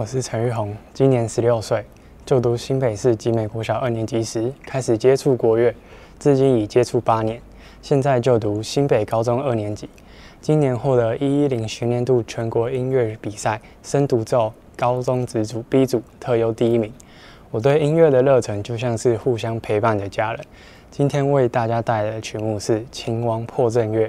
我是陈玉红，今年十六岁，就读新北市集美国小二年级时开始接触国乐，至今已接触八年，现在就读新北高中二年级。今年获得一一零学年度全国音乐比赛深独奏高中职组 B 组特优第一名。我对音乐的热忱就像是互相陪伴的家人。今天为大家带来的曲目是《秦王破阵乐》。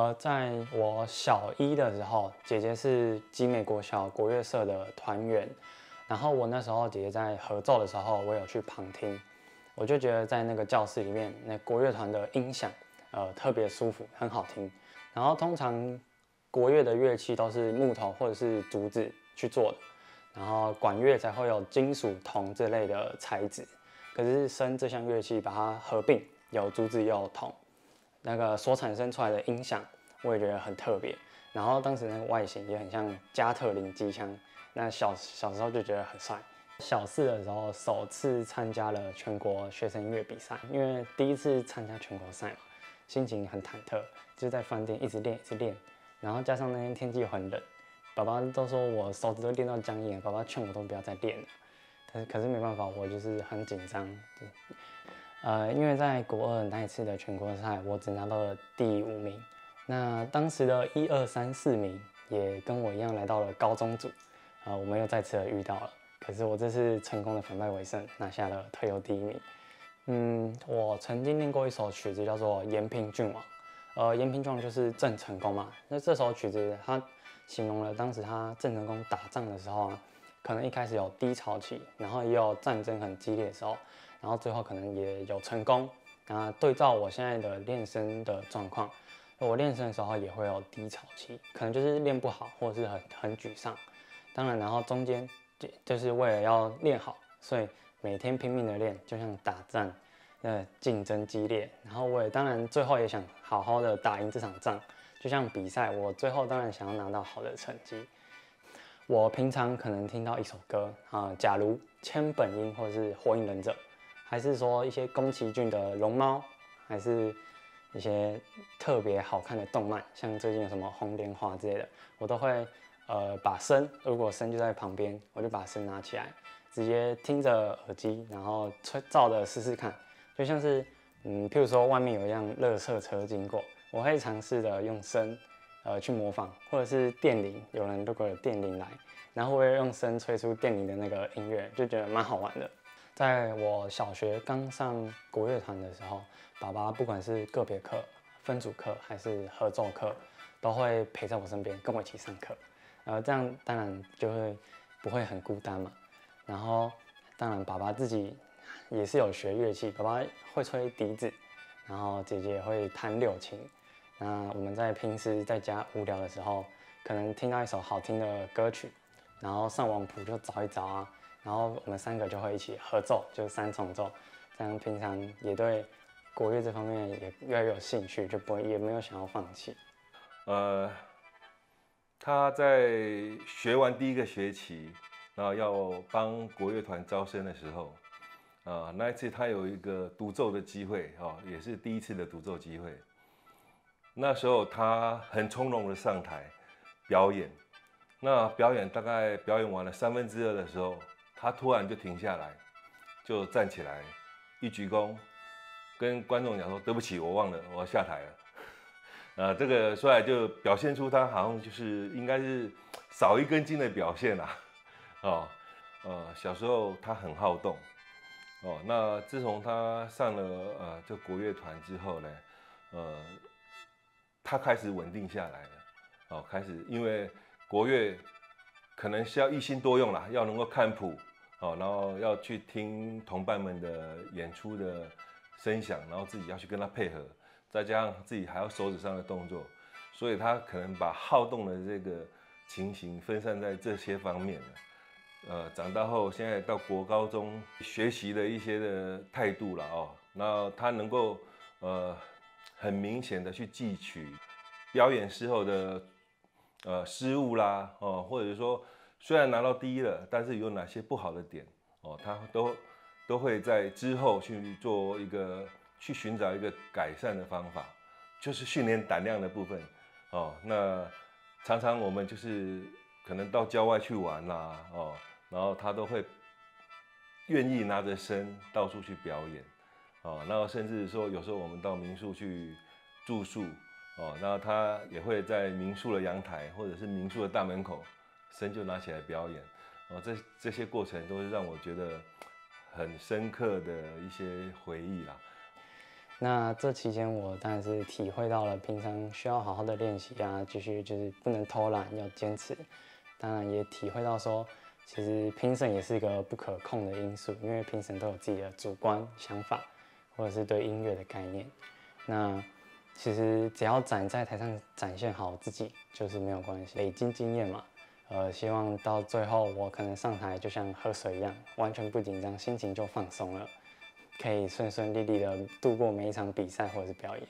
呃，在我小一的时候，姐姐是集美国小国乐社的团员，然后我那时候姐姐在合奏的时候，我有去旁听，我就觉得在那个教室里面，那国乐团的音响，呃，特别舒服，很好听。然后通常国乐的乐器都是木头或者是竹子去做的，然后管乐才会有金属铜这类的材质。可是笙这项乐器把它合并，有竹子又有铜。那个所产生出来的音响，我也觉得很特别。然后当时那个外形也很像加特林机枪，那小小时候就觉得很帅。小四的时候首次参加了全国学生音乐比赛，因为第一次参加全国赛嘛，心情很忐忑，就在饭店一直练一直练。然后加上那天天气很冷，爸爸都说我手指都练到僵硬，爸爸劝我都不要再练了。可是没办法，我就是很紧张。呃，因为在国二那一次的全国赛，我只拿到了第五名。那当时的一二三四名也跟我一样来到了高中组，呃，我们又再次的遇到了。可是我这次成功的反败为胜，拿下了特优第一名。嗯，我曾经练过一首曲子，叫做《延平郡王》。呃，延平郡王就是郑成功嘛。那这首曲子它形容了当时他郑成功打仗的时候啊，可能一开始有低潮期，然后也有战争很激烈的时候。然后最后可能也有成功，那对照我现在的练声的状况，我练声的时候也会有低潮期，可能就是练不好或是很很沮丧。当然，然后中间就就是为了要练好，所以每天拼命的练，就像打仗，呃，竞争激烈。然后我也当然最后也想好好的打赢这场仗，就像比赛，我最后当然想要拿到好的成绩。我平常可能听到一首歌啊，假如千本樱或者是火影忍者。还是说一些宫崎骏的龙猫，还是一些特别好看的动漫，像最近有什么红莲华之类的，我都会呃把声，如果声就在旁边，我就把声拿起来，直接听着耳机，然后吹照着试试看，就像是嗯，譬如说外面有一辆垃圾车经过，我会尝试的用声呃去模仿，或者是电铃，有人如果有电铃来，然后我会用声吹出电铃的那个音乐，就觉得蛮好玩的。在我小学刚上国乐团的时候，爸爸不管是个别课、分组课还是合奏课，都会陪在我身边，跟我一起上课。然后，这样当然就会不会很孤单嘛。然后，当然爸爸自己也是有学乐器，爸爸会吹笛子，然后姐姐也会弹柳琴。那我们在平时在家无聊的时候，可能听到一首好听的歌曲，然后上网谱就找一找啊。然后我们三个就会一起合奏，就是三重奏，这样平常也对国乐这方面也越来越有兴趣，就不会也没有想要放弃。呃，他在学完第一个学期，然后要帮国乐团招生的时候，啊，那一次他有一个独奏的机会，哦，也是第一次的独奏机会。那时候他很从容的上台表演，那表演大概表演完了三分之二的时候。他突然就停下来，就站起来，一鞠躬，跟观众讲说：“对不起，我忘了，我要下台了。”啊，这个说来就表现出他好像就是应该是少一根筋的表现啦。哦，呃，小时候他很好动。哦，那自从他上了呃这国乐团之后呢，呃，他开始稳定下来了。哦，开始因为国乐可能是要一心多用啦，要能够看谱。好，然后要去听同伴们的演出的声响，然后自己要去跟他配合，再加上自己还要手指上的动作，所以他可能把好动的这个情形分散在这些方面了。呃，长大后现在到国高中学习的一些的态度了哦，那他能够呃很明显的去汲取表演时候的呃失误啦，哦，或者说。虽然拿到第一了，但是有哪些不好的点哦，他都都会在之后去做一个去寻找一个改善的方法，就是训练胆量的部分哦。那常常我们就是可能到郊外去玩啦哦，然后他都会愿意拿着身到处去表演哦。然后甚至说有时候我们到民宿去住宿哦，然后他也会在民宿的阳台或者是民宿的大门口。声就拿起来表演，哦，这这些过程都是让我觉得很深刻的一些回忆啦。那这期间我当然是体会到了平常需要好好的练习啊，继续就是不能偷懒，要坚持。当然也体会到说，其实评审也是一个不可控的因素，因为评审都有自己的主观想法，或者是对音乐的概念。那其实只要展在台上展现好自己，就是没有关系。累积经验嘛，呃，希望到最后我可能上台就像喝水一样，完全不紧张，心情就放松了。可以顺顺利利的度过每一场比赛或者是表演。